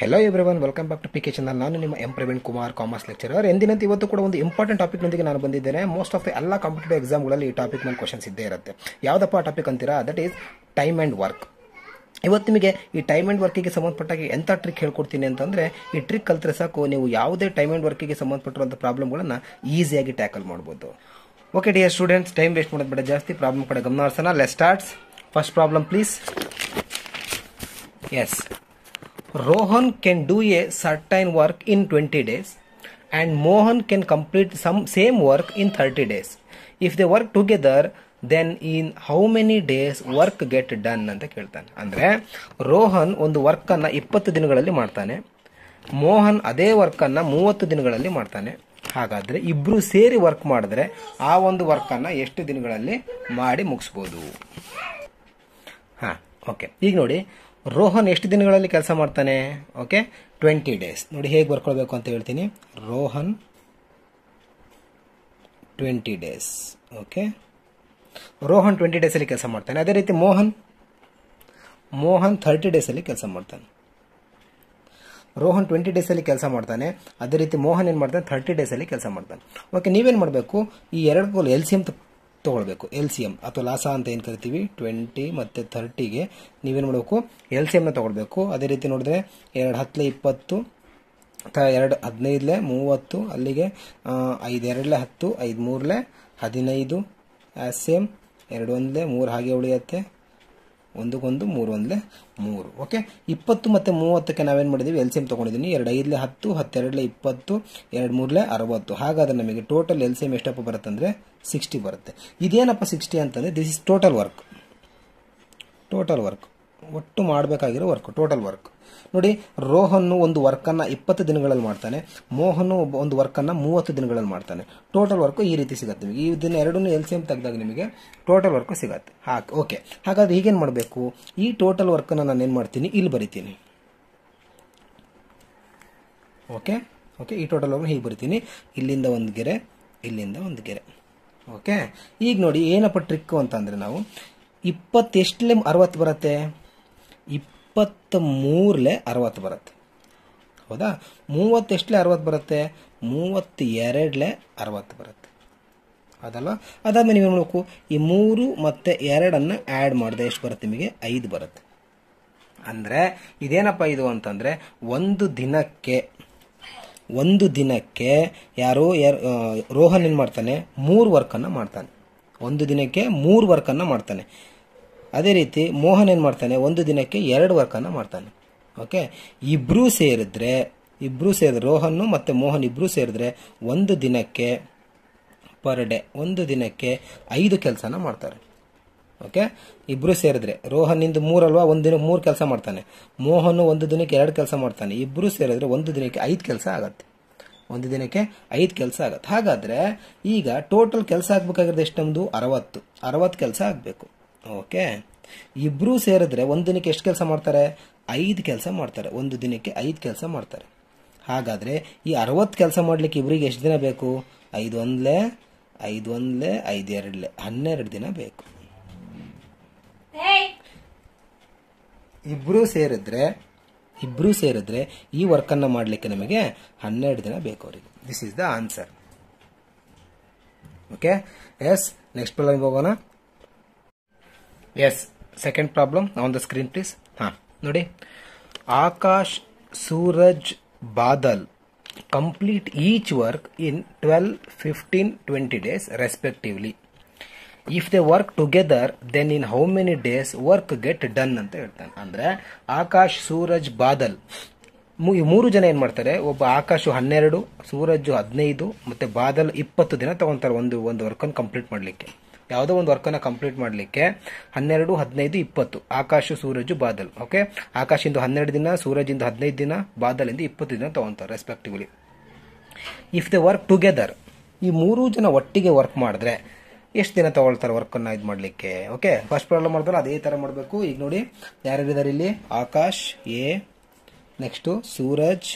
Hello everyone welcome back to P K channel ನಾನು ನಿಮ್ಮ M Praveen Kumar commerce lecturer ಎಂದಿನಂತೆ ಇವತ್ತು ಕೂಡ ಒಂದು ಇಂಪಾರ್ಟೆಂಟ್ ಟಾಪಿಕ್ನೊಂದಿಗೆ ನಾನು ಬಂದಿದ್ದೇನೆ. ಮೋಸ್ಟ್ ಆಫ್ ದ ಎಲ್ಲ ಕಾಂಪಿಟೇಟಿವ್ ಎಕ್ಸಾಮ್ಗಳಲ್ಲಿ ಈ ಟಾಪಿಕ್ ಮೇಲೆ ಕ್ವಶನ್ಸ್ ಇದ್ದೇ ಇರುತ್ತೆ. ಯಾವುದಪ್ಪ ಟಾಪಿಕ್ ಅಂತೀರಾ? That is time and work ಇವತ್ತು ನಿಮಗೆ ಈ ಟೈಮ್ ಆ್ಯಂಡ್ ವರ್ಕಿಗೆ ಸಂಬಂಧಪಟ್ಟಾಗಿ ಎಂಥ ಟ್ರಿಕ್ ಹೇಳ್ಕೊಡ್ತೀನಿ ಅಂತಂದರೆ, ಈ ಟ್ರಿಕ್ ಕಲ್ತ್ರೆ ಸಾಕು, ನೀವು ಯಾವುದೇ ಟೈಮ್ ಆ್ಯಂಡ್ ವರ್ಕಿಗೆ ಸಂಬಂಧಪಟ್ಟಿರುವಂಥ ಪ್ರಾಬ್ಲಮ್ಗಳನ್ನು ಈಸಿಯಾಗಿ ಟ್ಯಾಕಲ್ ಮಾಡ್ಬೋದು. Okay dear students time waste ಮಾಡೋದು ಬೇಡ, ಜಾಸ್ತಿ ಪ್ರಾಬ್ಲಮ್ ಕಡೆ ಗಮನ ಹರಿಸೋಣ. Let's starts first problem please yes Rohan can do a certain work in 20 days and Mohan can complete some same work in 30 days. If they work together, then in how many days work get done ಅಂತ ಕೇಳ್ತಾನೆ. ಅಂದರೆ ರೋಹನ್ ಒಂದು ವರ್ಕನ್ನು ಇಪ್ಪತ್ತು ದಿನಗಳಲ್ಲಿ ಮಾಡ್ತಾನೆ. ಮೋಹನ್ ಅದೇ ವರ್ಕನ್ನು ಮೂವತ್ತು ದಿನಗಳಲ್ಲಿ ಮಾಡ್ತಾನೆ. ಹಾಗಾದರೆ ಇಬ್ಬರು ಸೇರಿ ವರ್ಕ್ ಮಾಡಿದ್ರೆ ಆ ಒಂದು ವರ್ಕನ್ನು ಎಷ್ಟು ದಿನಗಳಲ್ಲಿ ಮಾಡಿ ಮುಗಿಸ್ಬೋದು? ಹಾಂ ಓಕೆ ಈಗ ನೋಡಿ ರೋಹನ್ ಎಷ್ಟು ದಿನಗಳಲ್ಲಿ ಕೆಲಸ ಮಾಡ್ತಾನೆ? Okay, twenty days. ನೋಡಿ ಹೇಗೆ ಬರ್ಕೊಳ್ಬೇಕು ಅಂತ ಹೇಳ್ತೀನಿ. Rohan twenty days. Okay, Rohan twenty ಡೇಸಲ್ಲಿ ಕೆಲಸ ಮಾಡ್ತಾನೆ. ಅದೇ ರೀತಿ ಮೋಹನ್ ಮೋಹನ್ ಥರ್ಟಿ ಡೇಸಲ್ಲಿ ಕೆಲಸ ಮಾಡ್ತಾನೆ. ರೋಹನ್ ಟ್ವೆಂಟಿ ಡೇಸಲ್ಲಿ ಕೆಲಸ ಮಾಡ್ತಾನೆ. ಅದೇ ರೀತಿ ಮೋಹನ್ ಏನು ಮಾಡ್ತಾನೆ? ಥರ್ಟಿ ಡೇಸಲ್ಲಿ ಕೆಲಸ ಮಾಡ್ತಾನೆ. ಓಕೆ, ನೀವೇನು ಮಾಡಬೇಕು? ಈ ಎರಡು ಎಲ್ ಸಿ ತೊಗೊಳ್ಬೇಕು. ಎಲ್ ಸಿ ಎಂ ಅಥವಾ ಲಾಸ ಅಂತ ಏನು ಕರಿತೀವಿ? ಟ್ವೆಂಟಿ ಮತ್ತು ಥರ್ಟಿಗೆ ನೀವೇನು ಮಾಡಬೇಕು? ಎಲ್ ಸಿ ಎಮ್ನ ತೊಗೊಳ್ಬೇಕು. ಅದೇ ರೀತಿ ನೋಡಿದ್ರೆ ಎರಡು ಹತ್ತಲೆ ಇಪ್ಪತ್ತು ಅಥವಾ ಎರಡು ಹದಿನೈದಲೆ ಮೂವತ್ತು, ಅಲ್ಲಿಗೆ ಐದು ಎರಡಲೆ ಹತ್ತು, ಐದು ಮೂರಲೆ ಹದಿನೈದು ಸೇಮ್ ಎರಡು ಒಂದಲೆ ಮೂರು ಹಾಗೆ ಉಳಿಯುತ್ತೆ. ಒಂದಕ್ಕೊಂದು, ಮೂರು ಒಂದಲೆ ಮೂರು. ಓಕೆ ಇಪ್ಪತ್ತು ಮತ್ತು ಮೂವತ್ತಕ್ಕೆ ನಾವೇನು ಮಾಡಿದ್ದೀವಿ ಎಲ್ ಸಿ ಎಂ ತೊಗೊಂಡಿದ್ದೀನಿ ಎರಡು, ಐದಲೆ ಹತ್ತು, ಹತ್ತೆರಡಲೆ ಇಪ್ಪತ್ತು, ಎರಡು, ಮೂರಲೆ ಅರವತ್ತು. ಹಾಗಾದ್ರೆ ನಮಗೆ ಟೋಟಲ್ ಎಲ್ ಸಿ ಎಂ ಎಷ್ಟಪ್ಪ ಬರುತ್ತೆ ಅಂದರೆ ಸಿಕ್ಸ್ಟಿ ಬರುತ್ತೆ. ಇದೇನಪ್ಪ ಸಿಕ್ಸ್ಟಿ ಅಂತಂದರೆ this is total work total work ಒಟ್ಟು ಮಾಡಬೇಕಾಗಿರೋ ವರ್ಕ್ ಟೋಟಲ್ ವರ್ಕ್ ನೋಡಿ, ರೋಹನ್ನು ಒಂದು ವರ್ಕನ್ನು ಇಪ್ಪತ್ತು ದಿನಗಳಲ್ಲಿ ಮಾಡ್ತಾನೆ ಮೋಹನ್ ಒಂದು ವರ್ಕನ್ನು ಮೂವತ್ತು ದಿನಗಳಲ್ಲಿ ಮಾಡ್ತಾನೆ. ಟೋಟಲ್ ವರ್ಕ್ ಈ ರೀತಿ ಸಿಗುತ್ತೆ ನಿಮಗೆ. ಈ ದಿನ ಎರಡನ್ನೂ ಎಲ್ ಸಿ ಎಂ ತೆಗೆದಾಗ ನಿಮಗೆ ಟೋಟಲ್ ವರ್ಕ್ ಸಿಗತ್ತೆ. ಹಾಕಿ ಓಕೆ ಹಾಗಾದ್ರೆ ಈಗೇನು ಮಾಡಬೇಕು? ಈ ಟೋಟಲ್ ವರ್ಕನ್ನು ನಾನು ಏನು ಮಾಡ್ತೀನಿ? ಇಲ್ಲಿ ಬರಿತೀನಿ. ಓಕೆ ಓಕೆ ಈ ಟೋಟಲ್ ವರ್ಕ್ ಹೀಗೆ ಬರಿತೀನಿ. ಇಲ್ಲಿಂದ ಒಂದು ಗೆರೆ, ಇಲ್ಲಿಂದ ಒಂದು ಗೆರೆ. ಓಕೆ ಈಗ ನೋಡಿ, ಏನಪ್ಪ ಟ್ರಿಕ್ಕು ಅಂತಂದರೆ ನಾವು ಇಪ್ಪತ್ತೆಷ್ಟಲೆ ಅರವತ್ತು ಬರುತ್ತೆ? ಇಪ್ಪತ್ತ ಮೂರಲೆ ಅರವತ್ತು ಬರುತ್ತೆ. ಹೌದಾ? ಮೂವತ್ತೆಷ್ಟಲೆ ಅರವತ್ತು ಬರುತ್ತೆ? ಮೂವತ್ತೆರಡಲೆ ಅರವತ್ತು ಬರುತ್ತೆ. ಅದಲ್ಲ ಅದಾದ್ಮೇಲೆ ನೀವು ಮಾಡಬೇಕು? ಈ ಮೂರು ಮತ್ತು ಎರಡನ್ನು ಆ್ಯಡ್ ಮಾಡಿದೆ ಎಷ್ಟು ಬರುತ್ತೆ ನಿಮಗೆ? ಐದು ಬರುತ್ತೆ. ಅಂದರೆ, ಇದೇನಪ್ಪ ಇದು ಅಂತಂದರೆ, ಒಂದು ದಿನಕ್ಕೆ ಒಂದು ದಿನಕ್ಕೆ ಯಾರು ಯಾರು ರೋಹನ್ ಏನು ಮಾಡ್ತಾನೆ? ಮೂರು ವರ್ಕನ್ನು ಮಾಡ್ತಾನೆ. ಒಂದು ದಿನಕ್ಕೆ ಮೂರು ವರ್ಕನ್ನು ಮಾಡ್ತಾನೆ. ಅದೇ ರೀತಿ ಮೋಹನ್ ಏನು ಮಾಡ್ತಾನೆ? ಒಂದು ದಿನಕ್ಕೆ ಎರಡು ವರ್ಕನ್ನು ಮಾಡ್ತಾನೆ. ಓಕೆ ಇಬ್ಬರೂ ಸೇರಿದ್ರೆ ಇಬ್ಬರೂ ಸೇರಿದ್ರೆ ರೋಹನ್ನು ಮತ್ತು ಮೋಹನ್ ಇಬ್ಬರೂ ಸೇರಿದ್ರೆ ಒಂದು ದಿನಕ್ಕೆ ಪರ್ ಡೇ ಒಂದು ದಿನಕ್ಕೆ ಐದು ಕೆಲಸನ ಮಾಡ್ತಾರೆ. ಓಕೆ ಇಬ್ಬರು ಸೇರಿದ್ರೆ, ರೋಹನ್ನಿಂದ ಮೂರಲ್ವಾ ಒಂದು ದಿನ ಮೂರು ಕೆಲಸ ಮಾಡ್ತಾನೆ. ಮೋಹನ್ ಒಂದು ದಿನಕ್ಕೆ ಎರಡು ಕೆಲಸ ಮಾಡ್ತಾನೆ. ಇಬ್ಬರು ಸೇರಿದ್ರೆ ಒಂದು ದಿನಕ್ಕೆ ಐದು ಕೆಲಸ ಆಗತ್ತೆ. ಒಂದು ದಿನಕ್ಕೆ ಐದು ಕೆಲಸ ಆಗತ್ತೆ. ಹಾಗಾದ್ರೆ ಈಗ ಟೋಟಲ್ ಕೆಲಸ ಆಗಬೇಕಾಗಿರೋದು ಎಷ್ಟು ನಮ್ಮದು ಅರವತ್ತು. ಅರವತ್ತು ಕೆಲಸ ಆಗಬೇಕು. ಓಕೆ. ಇಬ್ಬರೂ ಸೇರಿದ್ರೆ ಒಂದು ದಿನಕ್ಕೆ ಎಷ್ಟು ಕೆಲಸ ಮಾಡ್ತಾರೆ? ಐದು ಕೆಲಸ ಮಾಡ್ತಾರೆ. ಒಂದು ದಿನಕ್ಕೆ ಐದು ಕೆಲಸ ಮಾಡ್ತಾರೆ. ಹಾಗಾದರೆ ಈ ಅರವತ್ತು ಕೆಲಸ ಮಾಡಲಿಕ್ಕೆ ಇಬ್ಬರಿಗೆ ಎಷ್ಟು ದಿನ ಬೇಕು? ಐದು ಒಂದ್ಲೆ ಐದು ಒಂದ್ಲೆ, ಐದು ಎರಡ್ಲೆ. ಹನ್ನೆರಡು ದಿನ ಬೇಕು. ಇಬ್ಬರೂ ಸೇರಿದ್ರೆ ಇಬ್ಬರೂ ಸೇರಿದ್ರೆ ಈ ವರ್ಕನ್ನು ಮಾಡಲಿಕ್ಕೆ ನಮಗೆ ಹನ್ನೆರಡು ದಿನ ಬೇಕು ಅವರಿಗೆ. This is the answer okay yes next problem ಹೋಗೋಣ. Yes second problem on the screen please ಹಾಂ ನೋಡಿ Akash Suraj Badal complete each work in twelve fifteen twenty days respectively if they work together then in how many days work get done ಅಂತ ಹೇಳ್ತಾನೆ. ಅಂದರೆ ಆಕಾಶ್ ಸೂರಜ್ ಬಾದಲ್ ಮೂರು ಜನ ಏನು ಮಾಡ್ತಾರೆ? ಒಬ್ಬ ಆಕಾಶು ಹನ್ನೆರಡು ಸೂರಜ್ ಹದಿನೈದು, ಮತ್ತು ಬಾದಲ್ ಇಪ್ಪತ್ತು ದಿನ ತಗೊತಾರೆ ಒಂದು ಒಂದು ವರ್ಕನ್ನು ಕಂಪ್ಲೀಟ್ ಮಾಡಲಿಕ್ಕೆ. ಯಾವುದೋ ಒಂದು ವರ್ಕನ್ನು ಕಂಪ್ಲೀಟ್ ಮಾಡಲಿಕ್ಕೆ ಹನ್ನೆರಡು, ಹದಿನೈದು, ಇಪ್ಪತ್ತು. ಆಕಾಶ, ಸೂರಜು, ಬಾದಲ್. ಓಕೆ ಆಕಾಶಿಂದ ಹನ್ನೆರಡು ದಿನ, ಸೂರಜಿಂದ ಹದಿನೈದು ದಿನ, ಬಾದಲಿಂದ ಇಪ್ಪತ್ತು ದಿನ ತಗೊಂತಾರೆ respectively if they work together ಈ ಮೂರು ಜನ ಒಟ್ಟಿಗೆ ವರ್ಕ್ ಮಾಡಿದ್ರೆ ಎಷ್ಟು ದಿನ ತಗೊಳ್ತಾರೆ ವರ್ಕನ್ನು ಇದು ಮಾಡಲಿಕ್ಕೆ? ಓಕೆ ಫಸ್ಟ್ ಪ್ರಾಬ್ಲಮ್ ಮಾಡಿದ್ರೆ ಅದೇ ಥರ ಮಾಡಬೇಕು. ಈಗ ನೋಡಿ ಯಾರ್ಯಾರಿದ್ದಾರೆ ಇಲ್ಲಿ? Akash, A next Suraj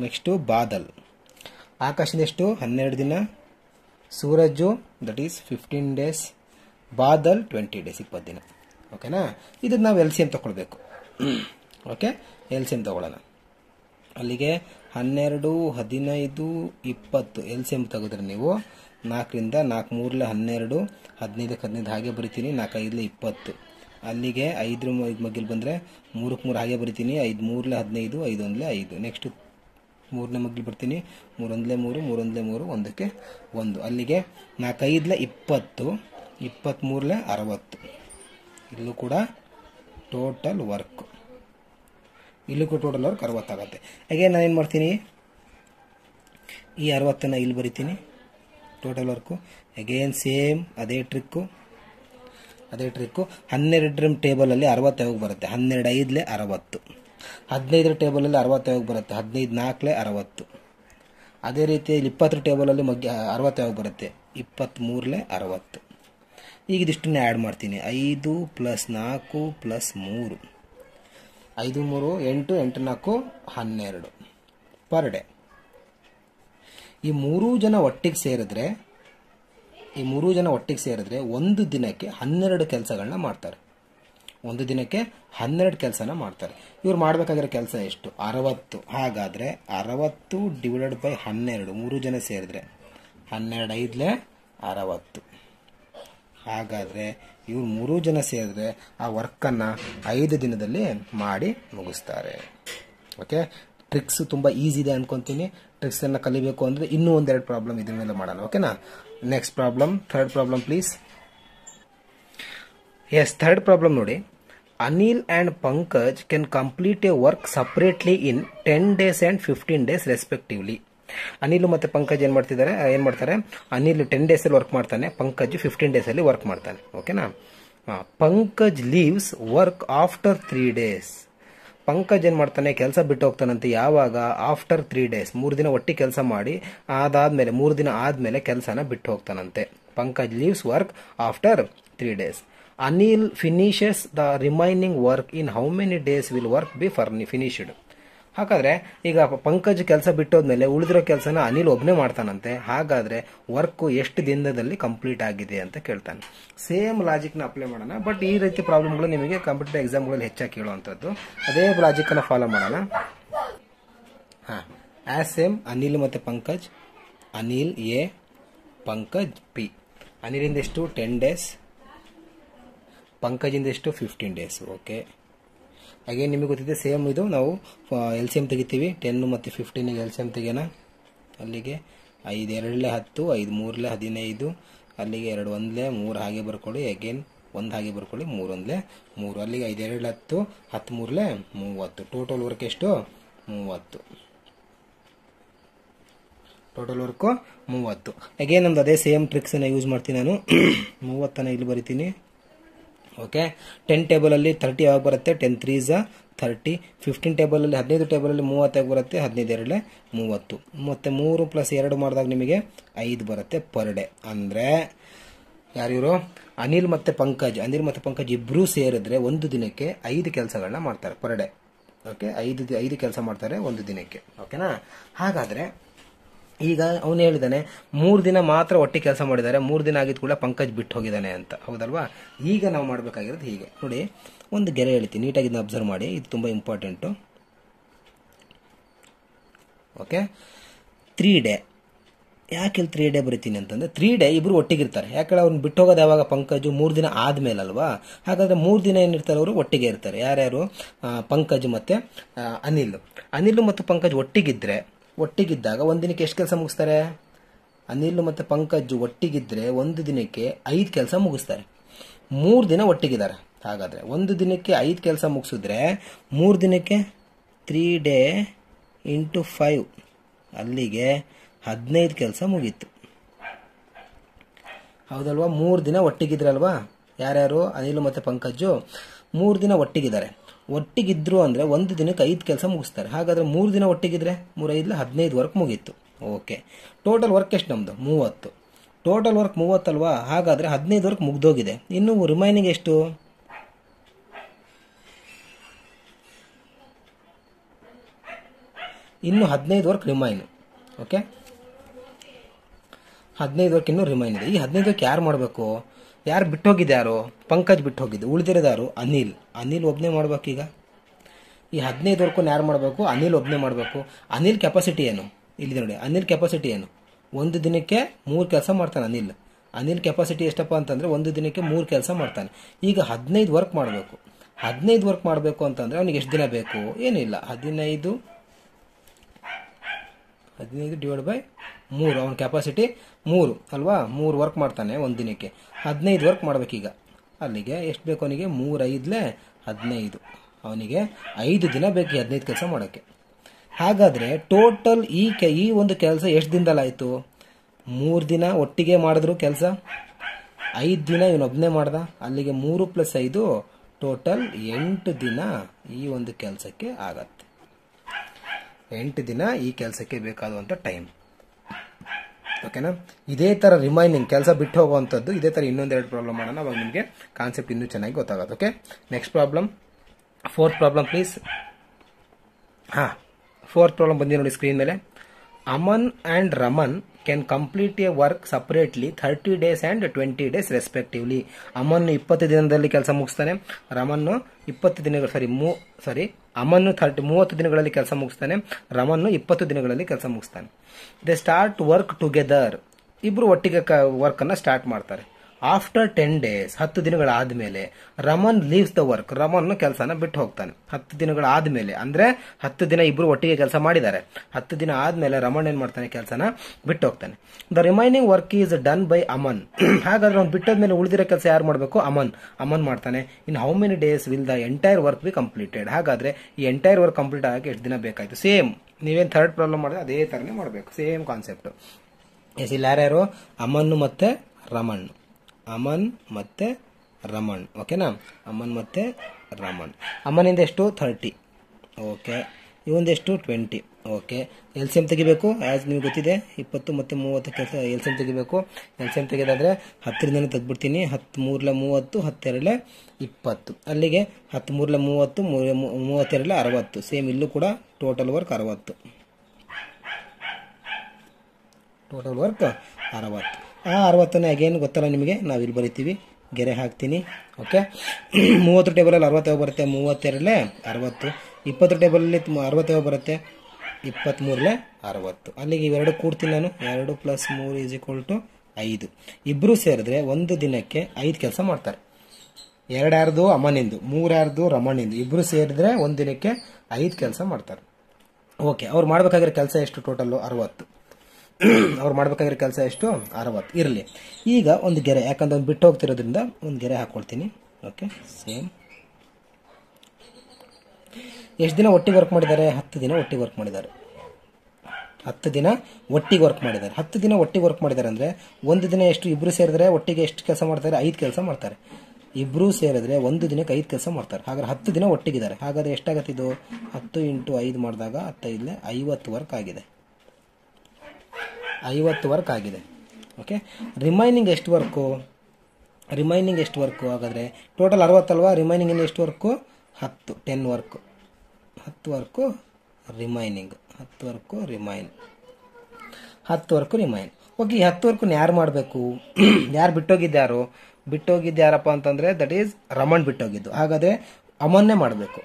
next Badal. ಆಕಾಶಿಂದ ಎಷ್ಟು? ಹನ್ನೆರಡು ದಿನ Suraj that is fifteen days Badal twenty days ಇಪ್ಪತ್ತು ದಿನ. ಓಕೆನಾ ಇದನ್ನು ನಾವು ಎಲ್ ಸಿ ಎಂ ತೊಗೊಳ್ಬೇಕು ಓಕೆ ಎಲ್ ಸಿ ಎಂ ತೊಗೊಳ್ಳೋಣ. ಅಲ್ಲಿಗೆ ಹನ್ನೆರಡು, ಹದಿನೈದು, ಇಪ್ಪತ್ತು ಎಲ್ ಸಿ ಎಂ ತೆಗೆದ್ರೆ ನೀವು ನಾಲ್ಕರಿಂದ ನಾಲ್ಕು ಮೂರಲೆ ಹನ್ನೆರಡು ಹದಿನೈದಕ್ಕೆ ಹದಿನೈದು ಹಾಗೆ ಬರಿತೀನಿ, ನಾಲ್ಕು ಐದಲೆ ಇಪ್ಪತ್ತು. ಅಲ್ಲಿಗೆ ಐದರ ಮಗ್ಗಿಲ್ ಬಂದರೆ ಮೂರಕ್ಕೆ ಮೂರು ಹಾಗೆ ಬರಿತೀನಿ, ಐದು ಮೂರಲೆ ಹದಿನೈದು ಐದೊಂದಲೆ ಐದು. ನೆಕ್ಸ್ಟ್ ಮೂರನೇ ಮಗ್ಗಿ ಬರ್ತೀನಿ ಮೂರೊಂದ್ಲೆ ಮೂರು ಮೂರೊಂದ್ಲೆ ಮೂರು, ಒಂದಕ್ಕೆ ಒಂದು. ಅಲ್ಲಿಗೆ ನಾಲ್ಕೈದಲೆ ಇಪ್ಪತ್ತು ಇಪ್ಪತ್ತ್ಮೂರಲೆ ಅರವತ್ತು. ಇಲ್ಲೂ ಕೂಡ ಟೋಟಲ್ ವರ್ಕ್ ಇಲ್ಲೂ ಕೂಡ ಟೋಟಲ್ ವರ್ಕ್ ಅರವತ್ತಾಗತ್ತೆ. ಹಾಗೆ ನಾನು ಏನು ಮಾಡ್ತೀನಿ? ಈ ಅರವತ್ತನ್ನು ಇಲ್ಲಿ ಬರಿತೀನಿ. ಟೋಟಲ್ ವರ್ಕು ಅಗೇನ್ ಸೇಮ್ ಅದೇ ಟ್ರಿಕ್ಕು ಅದೇ ಟ್ರಿಕ್ಕು ಹನ್ನೆರಡರ ಟೇಬಲಲ್ಲಿ ಅರವತ್ತು ಯಾವಾಗ ಬರುತ್ತೆ. ಹನ್ನೆರಡು ಐದಲೇ ಅರವತ್ತು. ಹದಿನೈದರ ಟೇಬಲಲ್ಲಿ ಅರವತ್ತು ಯಾವಾಗ ಬರುತ್ತೆ. ಹದಿನೈದು ನಾಲ್ಕಲೇ ಅರವತ್ತು. ಅದೇ ರೀತಿ ಇಲ್ಲಿ ಇಪ್ಪತ್ತರ ಟೇಬಲಲ್ಲಿ ಮಗ್ಗಿ ಅರವತ್ತು ಯಾವಾಗ ಬರುತ್ತೆ. ಇಪ್ಪತ್ತ್ಮೂರಲೇ ಅರವತ್ತು. ಈಗ ಇದಿಷ್ಟನ್ನೇ ಆ್ಯಡ್ ಮಾಡ್ತೀನಿ. ಐದು ಪ್ಲಸ್ ನಾಲ್ಕು ಪ್ಲಸ್ ಮೂರು. ಐದು, ಮೂರು, ಎಂಟು ಎಂಟು, ನಾಲ್ಕು, ಹನ್ನೆರಡು ಪರ್ ಡೇ. ಈ ಮೂರೂ ಜನ ಒಟ್ಟಿಗೆ ಸೇರಿದ್ರೆ, ಈ ಮೂರೂ ಜನ ಒಟ್ಟಿಗೆ ಸೇರಿದ್ರೆ ಒಂದು ದಿನಕ್ಕೆ ಹನ್ನೆರಡು ಕೆಲಸಗಳನ್ನ ಮಾಡ್ತಾರೆ. ಒಂದು ದಿನಕ್ಕೆ ಹನ್ನೆರಡು ಕೆಲಸನ ಮಾಡ್ತಾರೆ. ಇವ್ರು ಮಾಡಬೇಕಾಗಿರೋ ಕೆಲಸ ಎಷ್ಟು? ಅರವತ್ತು. ಹಾಗಾದರೆ ಅರವತ್ತು ಡಿವೈಡೆಡ್ ಬೈ ಹನ್ನೆರಡು, ಮೂರು ಜನ ಸೇರಿದ್ರೆ ಹನ್ನೆರಡು ಐದಲೇ ಅರವತ್ತು. ಹಾಗಾದರೆ ಇವ್ರು ಮೂರು ಜನ ಸೇರಿದ್ರೆ ಆ ವರ್ಕನ್ನು ಐದು ದಿನದಲ್ಲಿ ಮಾಡಿ ಮುಗಿಸ್ತಾರೆ. ಓಕೆ? ಟ್ರಿಕ್ಸ್ ತುಂಬ ಈಸಿ ಇದೆ ಅನ್ಕೊಂತೀನಿ. ಟ್ರಿಕ್ಸನ್ನು ಕಲಿಬೇಕು ಅಂದರೆ ಇನ್ನೂ ಒಂದೆರಡು ಪ್ರಾಬ್ಲಮ್ ಇದ್ರ ಮೇಲೆ ಮಾಡೋಣ. ಓಕೆನಾ? Next problem third problem please yes third problem ನೋಡಿ. Anil and Pankaj can complete a work separately in ten days and fifteen days respectively Anil ಮತ್ತು ಪಂಕಜ್ ಏನು ಮಾಡ್ತಿದ್ದಾರೆ? ಏನು ಮಾಡ್ತಾರೆ? ಅನಿಲ್ ಟೆನ್ ಡೇಸಲ್ಲಿ ವರ್ಕ್ ಮಾಡ್ತಾನೆ ಪಂಕಜ್ ಫಿಫ್ಟೀನ್ ಡೇಸಲ್ಲಿ ವರ್ಕ್ ಮಾಡ್ತಾನೆ. ಓಕೆನಾ Pankaj leaves work after three days Pankaj ಏನು ಮಾಡ್ತಾನೆ? ಕೆಲಸ ಬಿಟ್ಟು ಹೋಗ್ತಾನಂತೆ ಯಾವಾಗ? ಆಫ್ಟರ್ ತ್ರೀ ಡೇಸ್ ಮೂರು ದಿನ ಒಟ್ಟಿ ಕೆಲಸ ಮಾಡಿ, ಅದಾದಮೇಲೆ, ಮೂರು ದಿನ ಆದಮೇಲೆ ಕೆಲಸನ ಬಿಟ್ಟು ಹೋಗ್ತಾನಂತೆ. Pankaj leaves work after three days Anil finishes the remaining work in how many days will work be ಫರ್ನಿ finished. ಹಾಗಾದ್ರೆ, ಈಗ ಪಂಕಜ್ ಕೆಲಸ ಬಿಟ್ಟೋದ್ಮೇಲೆ ಉಳಿದಿರೋ ಕೆಲಸನ ಅನಿಲ್ ಒಬ್ಬನೇ ಮಾಡ್ತಾನಂತೆ. ಹಾಗಾದ್ರೆ ವರ್ಕ್ ಎಷ್ಟು ದಿನದಲ್ಲಿ ಕಂಪ್ಲೀಟ್ ಆಗಿದೆ ಅಂತ ಕೇಳ್ತಾನೆ. ಸೇಮ್ ಲಾಜಿಕ್ನ ಅಪ್ಲೈ ಮಾಡೋಣ. ಬಟ್ ಈ ರೀತಿ ಪ್ರಾಬ್ಲಮ್ಗಳು ನಿಮಗೆ ಕಾಂಪಿಟೇಟಿವ್ ಎಕ್ಸಾಮ್ಗಳಲ್ಲಿ ಹೆಚ್ಚಾಗಿ ಕೇಳುವಂಥದ್ದು. ಅದೇ ಲಾಜಿಕ್ಕನ್ನು ಫಾಲೋ ಮಾಡೋಣ. ಹಾಂ. ಆ್ಯಸ್ ಸೇಮ್ ಅನಿಲ್ ಮತ್ತು Pankaj. Anil A, Pankaj P. ಅನಿಲಿಂದ ಎಷ್ಟು? Ten days. ಪಂಕಜಿಂದ ಎಷ್ಟು? ಫಿಫ್ಟೀನ್ ಡೇಸ್ ಓಕೆ ಹಾಗೆ ನಿಮಗೆ ಗೊತ್ತಿದೆ ಸೇಮ್ ಇದು. ನಾವು ಎಲ್ ಸಿ ಎಂ ತೆಗಿತೀವಿ. ಟೆನ್ನು ಮತ್ತು ಫಿಫ್ಟೀನಿಗೆ ಎಲ್ ಸಿ ಎಂ ತೆಗೆಯೋಣ. ಅಲ್ಲಿಗೆ ಐದು, ಎರಡಲೇ ಹತ್ತು, ಐದು, ಮೂರಲೇ ಹದಿನೈದು, ಅಲ್ಲಿಗೆ ಎರಡು ಒಂದಲೇ, ಮೂರು ಹಾಗೆ ಬರ್ಕೊಳ್ಳಿ. ಅಗೇನ್ ಒಂದು ಹಾಗೆ ಬರ್ಕೊಳ್ಳಿ, ಮೂರು ಒಂದಲೇ, ಮೂರು. ಅಲ್ಲಿಗೆ ಐದು ಎರಡು ಹತ್ತು ಹತ್ತು, ಮೂರಲೇ, ಮೂವತ್ತು. ಟೋಟಲ್ ವರ್ಕ್ ಎಷ್ಟು? ಮೂವತ್ತು. ಟೋಟಲ್ ವರ್ಕು ಮೂವತ್ತು. ಅಗೇನ್ ನಮ್ದು ಅದೇ ಸೇಮ್ ಟ್ರಿಕ್ಸನ್ನು ಯೂಸ್ ಮಾಡ್ತೀನಿ ನಾನು. ಮೂವತ್ತನ್ನು ಇಲ್ಲಿ ಬರಿತೀನಿ. ಓಕೆ ಟೆನ್ ಟೇಬಲಲ್ಲಿ ತರ್ಟಿ ಯಾವಾಗ ಬರುತ್ತೆ? ಟೆನ್ ತ್ರೀಸ ಥರ್ಟಿ ಫಿಫ್ಟೀನ್ ಟೇಬಲಲ್ಲಿ ಹದಿನೈದು ಟೇಬಲಲ್ಲಿ ಮೂವತ್ತಾಗಿ ಬರುತ್ತೆ? ಹದಿನೈದು ಎರಡಲೆ ಮೂವತ್ತು. ಮತ್ತು ಮೂರು ಪ್ಲಸ್ ಎರಡು ಮಾಡಿದಾಗ ನಿಮಗೆ ಐದು ಬರುತ್ತೆ ಪರ್ ಡೇ ಅಂದರೆ ಯಾರಿವರು ಅನಿಲ್ ಮತ್ತು ಪಂಕಜ್. ಅನಿಲ್ ಮತ್ತು ಪಂಕಜ್ ಇಬ್ಬರೂ ಸೇರಿದ್ರೆ ಒಂದು ದಿನಕ್ಕೆ ಐದು ಕೆಲಸಗಳನ್ನ ಮಾಡ್ತಾರೆ ಪರ್ ಡೇ ಓಕೆ ಐದು ಐದು ಕೆಲಸ ಮಾಡ್ತಾರೆ ಒಂದು ದಿನಕ್ಕೆ. ಓಕೆನಾ ಹಾಗಾದರೆ ಈಗ ಅವನು ಹೇಳಿದಾನೆ, ಮೂರು ದಿನ ಮಾತ್ರ ಒಟ್ಟಿಗೆ ಕೆಲಸ ಮಾಡಿದ್ದಾರೆ, ಮೂರು ದಿನ ಆಗಿದ ಕೂಡ ಪಂಕಜ್ ಬಿಟ್ಟು ಹೋಗಿದ್ದಾನೆ ಅಂತ. ಹೌದಲ್ವಾ? ಈಗ ನಾವು ಮಾಡಬೇಕಾಗಿರೋದು ಹೀಗೆ. ನೋಡಿ, ಒಂದು ಗೆರೆ ಹೇಳ್ತೀನಿ, ನೀಟಾಗಿ ಇದನ್ನ ಅಬ್ಸರ್ವ್ ಮಾಡಿ, ಇದು ತುಂಬ ಇಂಪಾರ್ಟೆಂಟು ಓಕೆ? ತ್ರೀ ಡೇ ಯಾಕೆ ಇಲ್ಲಿ ತ್ರೀ ಡೇ ಬರಿತೀನಿ ಅಂತಂದ್ರೆ ತ್ರೀ ಡೇ ಇಬ್ರು ಒಟ್ಟಿಗಿರ್ತಾರೆ. ಯಾಕಂದ್ರೆ ಅವ್ರನ್ನ ಬಿಟ್ಟು ಹೋಗೋದು ಯಾವಾಗ? ಪಂಕಜು ಮೂರು ದಿನ ಆದ್ಮೇಲೆ ಅಲ್ವಾ ಹಾಗಾದ್ರೆ ಮೂರು ದಿನ ಏನಿರ್ತಾರೆ ಅವರು? ಒಟ್ಟಿಗೆ ಇರ್ತಾರೆ. ಯಾರ್ಯಾರು? ಪಂಕಜ್ ಮತ್ತೆ ಅನಿಲ್. ಅನಿಲ್ ಮತ್ತು ಪಂಕಜ್ ಒಟ್ಟಿಗಿದ್ರೆ ಒಟ್ಟಿಗಿದ್ದಾಗ ಒಂದು ದಿನಕ್ಕೆ ಎಷ್ಟು ಕೆಲಸ ಮುಗಿಸ್ತಾರೆ? ಅನಿಲ್ ಮತ್ತೆ ಪಂಕಜ್ ಒಟ್ಟಿಗಿದ್ರೆ ಒಂದು ದಿನಕ್ಕೆ ಐದು ಕೆಲಸ ಮುಗಿಸ್ತಾರೆ. ಮೂರು ದಿನ ಒಟ್ಟಿಗಿದ್ದಾರೆ. ಹಾಗಾದರೆ ಒಂದು ದಿನಕ್ಕೆ ಐದು ಕೆಲಸ ಮುಗಿಸಿದ್ರೆ ಮೂರು ದಿನಕ್ಕೆ ತ್ರೀ ಡೇ ಇಂಟು ಫೈವ್ ಅಲ್ಲಿಗೆ ಹದಿನೈದು ಕೆಲಸ ಮುಗೀತು. ಹೌದಲ್ವಾ? ಮೂರು ದಿನ ಒಟ್ಟಿಗಿದ್ರಲ್ವಾ? ಯಾರ್ಯಾರು? ಅನಿಲ್ ಮತ್ತೆ ಪಂಕಜು ಮೂರು ದಿನ ಒಟ್ಟಿಗಿದ್ದಾರೆ. ಒಟ್ಟಿಗಿದ್ರು ಅಂದರೆ ಒಂದು ದಿನಕ್ಕೆ ಐದು ಕೆಲಸ ಮುಗಿಸ್ತಾರೆ. ಹಾಗಾದರೆ ಮೂರು ದಿನ ಒಟ್ಟಿಗಿದ್ರೆ ಮೂರು ಐದಲ ಹದಿನೈದು ವರ್ಕ್ ಮುಗೀತು. ಓಕೆ ಟೋಟಲ್ ವರ್ಕ್ ಎಷ್ಟು ನಮ್ಮದು ಮೂವತ್ತು. ಟೋಟಲ್ ವರ್ಕ್ ಮೂವತ್ತಲ್ವಾ? ಹಾಗಾದರೆ ಹದಿನೈದು ವರ್ಕ್ ಮುಗ್ದೋಗಿದೆ. ಇನ್ನು ರಿಮೈನಿಂಗ್ ಎಷ್ಟು? ಇನ್ನು ಹದಿನೈದು ವರ್ಕ್ ರಿಮೈನ್ ಓಕೆ ಹದಿನೈದು ವರ್ಕ್ ಇನ್ನೂ ರಿಮೈನ್ ಇದೆ. ಈ ಹದಿನೈದು ವರ್ಕ್ ಯಾರು ಮಾಡಬೇಕು? ಯಾರು ಬಿಟ್ಟು ಹೋಗಿದ್ದು ಯಾರು? ಪಂಕಜ್ ಬಿಟ್ಟು ಹೋಗಿದ್ದು ಉಳಿದಿರೋದು ಯಾರು? ಅನಿಲ್. ಅನಿಲ್ ಒಬ್ಬನೇ ಈಗ. ಈ ಹದಿನೈದು ವರ್ಕು ಯಾರು ಮಾಡಬೇಕು? ಅನಿಲ್ ಒಬ್ಬನೇ ಮಾಡಬೇಕು. ಅನಿಲ್ ಕೆಪಾಸಿಟಿ ಏನು? ಇಲ್ಲಿ ನೋಡಿ, ಅನಿಲ್ ಕೆಪಾಸಿಟಿ ಏನು? ಒಂದು ದಿನಕ್ಕೆ ಮೂರು ಕೆಲಸ ಮಾಡ್ತಾನೆ ಅನಿಲ್. ಅನಿಲ್ ಕೆಪಾಸಿಟಿ ಎಷ್ಟಪ್ಪ ಅಂತಂದರೆ ಒಂದು ದಿನಕ್ಕೆ ಮೂರು ಕೆಲಸ ಮಾಡ್ತಾನೆ. ಈಗ ಹದಿನೈದು ವರ್ಕ್ ಮಾಡಬೇಕು. ಹದಿನೈದು ವರ್ಕ್ ಮಾಡಬೇಕು ಅಂತಂದರೆ ಅವನಿಗೆ ಎಷ್ಟು ದಿನ ಬೇಕು? ಏನಿಲ್ಲ ಹದಿನೈದು ಹದಿನೈದು ಡಿವೈಡ್ ಬೈ ಮೂರು. ಅವನ ಕೆಪಾಸಿಟಿ ಮೂರು, ಅಲ್ವಾ? ಮೂರು ವರ್ಕ್ ಮಾಡ್ತಾನೆ ಒಂದು ದಿನಕ್ಕೆ. ಹದಿನೈದು ವರ್ಕ್ ಮಾಡಬೇಕೀಗ. ಅಲ್ಲಿಗೆ ಎಷ್ಟು ಬೇಕು ಅವನಿಗೆ? ಮೂರು ಐದಲೇ ಹದಿನೈದು. ಅವನಿಗೆ ಐದು ದಿನ ಬೇಕು ಹದಿನೈದು ಕೆಲಸ ಮಾಡೋಕ್ಕೆ. ಹಾಗಾದರೆ ಟೋಟಲ್ ಈ ಕೆ, ಈ ಒಂದು ಕೆಲಸ ಎಷ್ಟು ದಿನದಲ್ಲಾಯಿತು ಮೂರು ದಿನ ಒಟ್ಟಿಗೆ ಮಾಡಿದ್ರು ಕೆಲಸ? ಐದು ದಿನ ಇವನೊಬ್ಬನೇ ಮಾಡ್ದ? ಅಲ್ಲಿಗೆ ಮೂರು ಪ್ಲಸ್ ಐದು ಟೋಟಲ್ ಎಂಟು ದಿನ ಈ ಒಂದು ಕೆಲಸಕ್ಕೆ ಆಗತ್ತೆ. ಎಂಟು ದಿನ ಈ ಕೆಲಸಕ್ಕೆ ಬೇಕಾದಂಥ ಟೈಮ್ ಓಕೆನಾ ಇದೇ ಥರ ರಿಮೈನಿಂಗ್ ಕೆಲಸ ಬಿಟ್ಟು ಹೋಗುವಂಥದ್ದು, ಇದೇ ಥರ ಇನ್ನೊಂದೆರಡು ಪ್ರಾಬ್ಲಮ್ ಮಾಡೋಣ. ಅವಾಗ ನಿಮಗೆ ಕಾನ್ಸೆಪ್ಟ್ ಇನ್ನೂ ಚೆನ್ನಾಗಿ ಗೊತ್ತಾಗುತ್ತೆ okay next problem fourth problem please ಹಾಂ ಫೋರ್ತ್ ಪ್ರಾಬ್ಲಮ್ ಬಂದಿದೆ ನೋಡಿ ಸ್ಕ್ರೀನ್ ಮೇಲೆ. Aman and Raman can complete a work separately thirty days and twenty days respectively Aman ಇಪ್ಪತ್ತು ದಿನದಲ್ಲಿ ಕೆಲಸ ಮುಗಿಸ್ತಾನೆ, ರಮನ್ನು ಇಪ್ಪತ್ತು ದಿನಗಳು ಸಾರಿ ಮೂ ಸಾರಿ ಅಮನ್ನು ಥರ್ಟಿ ಮೂವತ್ತು ದಿನಗಳಲ್ಲಿ ಕೆಲಸ ಮುಗಿಸ್ತಾನೆ, ರಮನ್ನು ಇಪ್ಪತ್ತು ದಿನಗಳಲ್ಲಿ ಕೆಲಸ ಮುಗಿಸ್ತಾನೆ. ದೇ ಸ್ಟಾರ್ಟ್ ವರ್ಕ್ ಟುಗೆದರ್ ಇಬ್ರು ಒಟ್ಟಿಗೆ ವರ್ಕ್ ಅನ್ನ ಸ್ಟಾರ್ಟ್ ಮಾಡ್ತಾರೆ. ಆಫ್ಟರ್ ಟೆನ್ ಡೇಸ್ ಹತ್ತು ದಿನಗಳಾದ್ಮೇಲೆ Raman leaves the work Raman ಕೆಲಸನ ಬಿಟ್ಟು ಹೋಗ್ತಾನೆ. ಹತ್ತು ದಿನಗಳಾದ್ಮೇಲೆ ಅಂದ್ರೆ ಹತ್ತು ದಿನ ಇಬ್ರು ಒಟ್ಟಿಗೆ ಕೆಲಸ ಮಾಡಿದ್ದಾರೆ. ಹತ್ತು ದಿನ ಆದ್ಮೇಲೆ ರಮನ್ ಏನ್ ಮಾಡ್ತಾನೆ, ಕೆಲಸನ ಬಿಟ್ಟು ಹೋಗ್ತಾನೆ. The remaining work is done by Aman. ಹಾಗಾದ್ರೆ ಅವ್ನು ಬಿಟ್ಟದ್ಮೇಲೆ ಉಳಿದಿರೋ ಕೆಲಸ ಯಾರು ಮಾಡಬೇಕು? ಅಮನ್. ಅಮನ್ ಮಾಡ್ತಾನೆ. In how many days will the entire work be completed ಹಾಗಾದ್ರೆ ಈ ಎಂಟೈರ್ ವರ್ಕ್ ಕಂಪ್ಲೀಟ್ ಆಗಕ್ಕೆ ಎಷ್ಟು ದಿನ ಬೇಕಾಯ್ತು? ಸೇಮ್ ನೀವೇನು ಥರ್ಡ್ ಪ್ರಾಬ್ಲಮ್ ಮಾಡಿದ್ರೆ ಅದೇ ಥರನೇ ಮಾಡಬೇಕು. ಸೇಮ್ ಕಾನ್ಸೆಪ್ಟ್ ಎಸ್, ಇಲ್ಲಿ ಅಮನ್ ಮತ್ತೆ ರಮಣ್ ಅಮನ್ ಮತ್ತೆ ರಮಣ್. ಓಕೆನಾ ಅಮನ್ ಮತ್ತೆ ರಮಣ್. ಅಮನಿಂದ ಎಷ್ಟು? Thirty okay ಇವೊಂದೆಷ್ಟು twenty okay L C M ತೆಗಿಬೇಕು? ಆ್ಯಸ್ ನಿಮಗೆ ಗೊತ್ತಿದೆ, ಇಪ್ಪತ್ತು ಮತ್ತು ಮೂವತ್ತು ಕೆಲಸ ಎಲ್ ಸಿ ಎಂ ತೆಗಿಬೇಕು. ಎಲ್ ಸಿ ಎಂ ತೆಗೆದಾದರೆ ಹತ್ತರಿಂದನೇ ತೆಗ್ಬಿಡ್ತೀನಿ ಹತ್ತು ಮೂರಲೆ ಮೂವತ್ತು, ಹತ್ತೆರಡಲೆ ಇಪ್ಪತ್ತು. ಅಲ್ಲಿಗೆ ಹತ್ತು ಮೂರಲೆ ಮೂವತ್ತು ಮೂರ ಮೂವತ್ತೆರಡಲೆ ಅರವತ್ತು. ಸೇಮ್ ಇಲ್ಲೂ ಕೂಡ ಟೋಟಲ್ ವರ್ಕ್ ಅರವತ್ತು. ಟೋಟಲ್ ವರ್ಕ್ ಅರವತ್ತು. ಆ ಅರವತ್ತನೇ ಅಗೇನ್ ಗೊತ್ತಲ್ಲ ನಿಮಗೆ? ನಾವು ಇಲ್ಲಿ ಬರಿತೀವಿ. ಗೆರೆ ಹಾಕ್ತೀನಿ. ಓಕೆ? ಮೂವತ್ತು ಟೇಬಲಲ್ಲಿ ಅರವತ್ತು ಬರುತ್ತೆ. ಮೂವತ್ತೆರಡಲೆ ಅರವತ್ತು. ಇಪ್ಪತ್ತು ಟೇಬಲಲ್ಲಿ ಅರವತ್ತು ಬರುತ್ತೆ. ಇಪ್ಪತ್ತ್ಮೂರಲೆ ಅರವತ್ತು. ಅಲ್ಲಿಗೆ ಇವೆರಡು ಕೂಡ್ತೀನಿ ನಾನು. ಎರಡು ಪ್ಲಸ್ ಮೂರು ಈಸ್ ಈಕ್ವಲ್ ಟು ಐದು. ಇಬ್ಬರು ಸೇರಿದ್ರೆ ಒಂದು ದಿನಕ್ಕೆ ಐದು ಕೆಲಸ ಮಾಡ್ತಾರೆ. ಎರಡು ಯಾರ್ದು? ಅಮ್ಮನಿಂದು. ಮೂರು ಯಾರ್ದು? ರಮಣಿಂದು. ಇಬ್ಬರು ಸೇರಿದ್ರೆ ಒಂದು ದಿನಕ್ಕೆ ಐದು ಕೆಲಸ ಮಾಡ್ತಾರೆ. ಓಕೆ, ಅವ್ರು ಮಾಡಬೇಕಾಗಿರೋ ಕೆಲಸ ಎಷ್ಟು ಟೋಟಲ್ಲು ಅರವತ್ತು. ಅವ್ರು ಮಾಡ್ಬೇಕಾಗಿರೋ ಕೆಲಸ ಎಷ್ಟು? ಅರವತ್ತು. ಇರಲಿ. ಈಗ ಒಂದು ಗೆರೆ, ಯಾಕಂದ್ರೆ ಒಂದು ಬಿಟ್ಟು ಹೋಗ್ತಿರೋದ್ರಿಂದ ಒಂದು ಗೆರೆ ಹಾಕ್ಕೊಳ್ತೀನಿ ಓಕೆ ಸೇಮ್ ಎಷ್ಟು ದಿನ ಒಟ್ಟಿಗೆ ವರ್ಕ್ ಮಾಡಿದ್ದಾರೆ? ಹತ್ತು ದಿನ ಒಟ್ಟಿಗೆ ವರ್ಕ್ ಮಾಡಿದ್ದಾರೆ. ಹತ್ತು ದಿನ ಒಟ್ಟಿಗೆ ವರ್ಕ್ ಮಾಡಿದ್ದಾರೆ. ಹತ್ತು ದಿನ ಒಟ್ಟಿಗೆ ವರ್ಕ್ ಮಾಡಿದ್ದಾರೆ ಅಂದರೆ ಒಂದು ದಿನ ಎಷ್ಟು ಇಬ್ಬರು ಸೇರಿದ್ರೆ ಒಟ್ಟಿಗೆ ಎಷ್ಟು ಕೆಲಸ ಮಾಡ್ತಾರೆ? ಐದು ಕೆಲಸ ಮಾಡ್ತಾರೆ. ಇಬ್ಬರೂ ಸೇರಿದ್ರೆ ಒಂದು ದಿನಕ್ಕೆ ಐದು ಕೆಲಸ ಮಾಡ್ತಾರೆ. ಹಾಗಾದ್ರೆ ಹತ್ತು ದಿನ ಒಟ್ಟಿಗಿದ್ದಾರೆ. ಹಾಗಾದ್ರೆ ಎಷ್ಟಾಗತ್ತಿದ್ದು ಹತ್ತು ಇಂಟು ಐದು ಮಾಡಿದಾಗ ಹತ್ತೈದಲೇ ಐವತ್ತು ವರ್ಕ್ ಆಗಿದೆ. ಐವತ್ತು ವರ್ಕ್ ಆಗಿದೆ. ಓಕೆ ರಿಮೈನಿಂಗ್ ಎಷ್ಟು ವರ್ಕು? ರಿಮೈನಿಂಗ್ ಎಷ್ಟು ವರ್ಕು ಹಾಗಾದರೆ? ಟೋಟಲ್ ಅರವತ್ತಲ್ವಾ? ರಿಮೈನಿಂಗ್ ಇನ್ನು ಎಷ್ಟು ವರ್ಕು? ಹತ್ತು. Ten work. ಹತ್ತು ವರ್ಕು ರಿಮೈನಿಂಗ್ ಹತ್ತು ವರ್ಕು ರಿಮೈನ್ ಹತ್ತು ವರ್ಕು ರಿಮೈನ್ ಓಕೆ ಈ ಹತ್ತು ವರ್ಕು ಯಾರು ಮಾಡಬೇಕು? ಯಾರು ಬಿಟ್ಟೋಗಿದ್ದಾರೋ ಬಿಟ್ಟೋಗಿದ್ದು ಯಾರಪ್ಪ ಅಂತಂದರೆ ದಟ್ ಈಸ್ ರಮಣ್ ಬಿಟ್ಟೋಗಿದ್ದು. ಹಾಗಾದರೆ ಅಮನ್ನೇ ಮಾಡಬೇಕು.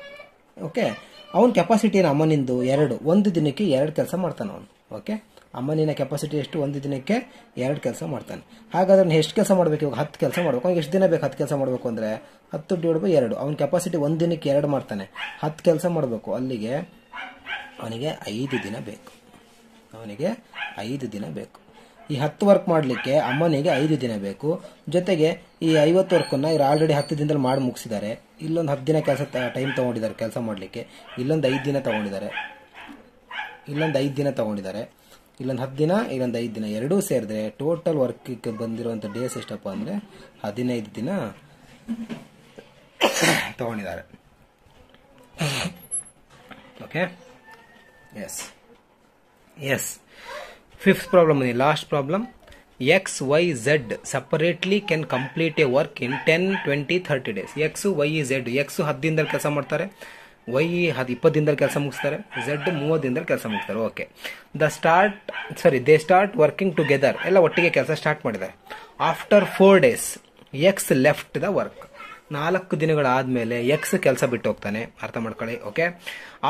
ಓಕೆ ಅವನ ಕೆಪಾಸಿಟಿ ಏನು? ಅಮ್ಮನಿಂದು ಎರಡು. ಒಂದು ದಿನಕ್ಕೆ ಎರಡು ಕೆಲಸ ಮಾಡ್ತಾನೆ ಅವನು. ಓಕೆ ಅಮ್ಮನಿನ ಕೆಪಾಸಿಟಿ ಎಷ್ಟು? ಒಂದು ದಿನಕ್ಕೆ ಎರಡು ಕೆಲಸ ಮಾಡ್ತಾನೆ. ಹಾಗಾದ್ರೆ ಎಷ್ಟು ಕೆಲಸ ಮಾಡಬೇಕು? ಇವಾಗ ಹತ್ತು ಕೆಲಸ ಮಾಡಬೇಕು. ಅವ್ನಿಗೆ ಎಷ್ಟು ದಿನ ಬೇಕು ಹತ್ತು ಕೆಲಸ ಮಾಡಬೇಕು ಅಂದರೆ? ಹತ್ತು ಡಿವೈಡ್ ಬೈ ಎರಡು. ಅವ್ನ ಕೆಪಾಸಿಟಿ ಒಂದು ದಿನಕ್ಕೆ ಎರಡು ಮಾಡ್ತಾನೆ. ಹತ್ತು ಕೆಲಸ ಮಾಡಬೇಕು. ಅಲ್ಲಿಗೆ ಅವನಿಗೆ ಐದು ದಿನ ಬೇಕು. ಅವನಿಗೆ ಐದು ದಿನ ಬೇಕು. ಈ ಹತ್ತು ವರ್ಕ್ ಮಾಡಲಿಕ್ಕೆ ಅಮ್ಮನಿಗೆ ಐದು ದಿನ ಬೇಕು. ಜೊತೆಗೆ ಈ ಐವತ್ತು ವರ್ಕನ್ನು ಇವ್ರು ಆಲ್ರೆಡಿ ಹತ್ತು ದಿನದಲ್ಲಿ ಮಾಡಿ ಮುಗಿಸಿದ್ದಾರೆ. ಇಲ್ಲೊಂದು ಹತ್ತು ದಿನ ಕೆಲಸ ಟೈಮ್ ತೊಗೊಂಡಿದ್ದಾರೆ ಕೆಲಸ ಮಾಡಲಿಕ್ಕೆ. ಇಲ್ಲೊಂದು ಐದು ದಿನ ತೊಗೊಂಡಿದ್ದಾರೆ. ಇಲ್ಲೊಂದು ಐದು ದಿನ ತೊಗೊಂಡಿದ್ದಾರೆ. ಇಲ್ಲೊಂದು ಹತ್ತು ದಿನ, ಇಲ್ಲೊಂದು ಐದು ದಿನ. ಎರಡೂ ಸೇರಿದ್ರೆ ಟೋಟಲ್ ವರ್ಕಿಗೆ ಬಂದಿರುವಂಥ ಡೇಸ್ ಎಷ್ಟಪ್ಪ ಅಂದರೆ ಹದಿನೈದು ದಿನ ತಗೊಂಡಿದ್ದಾರೆ. Okay yes yes fifth problem ಇದೆ last problem X Y Z separately can complete a work in ten twenty thirty days X Y Z X ಹತ್ತು ದಿನದಲ್ಲಿ ಕೆಲಸ ಮಾಡ್ತಾರೆ. ವೈ ಅದು ಇಪ್ಪತ್ತು ದಿನದಲ್ಲಿ ಕೆಲಸ ಮುಗಿಸ್ತಾರೆ, ಝೆಡ್ ಮೂವತ್ತು ದಿನದಲ್ಲಿ ಕೆಲಸ ಮುಗಿಸ್ತಾರೆ. Okay the start sorry they start working together ಎಲ್ಲ ಒಟ್ಟಿಗೆ ಕೆಲಸ ಸ್ಟಾರ್ಟ್ ಮಾಡಿದ್ದಾರೆ. After four days X left the work ನಾಲ್ಕು ದಿನಗಳಾದ್ಮೇಲೆ ಎಕ್ಸ್ ಕೆಲಸ ಬಿಟ್ಟು ಹೋಗ್ತಾನೆ. ಅರ್ಥ ಮಾಡ್ಕೊಳ್ಳಿ ಓಕೆ